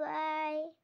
Bye.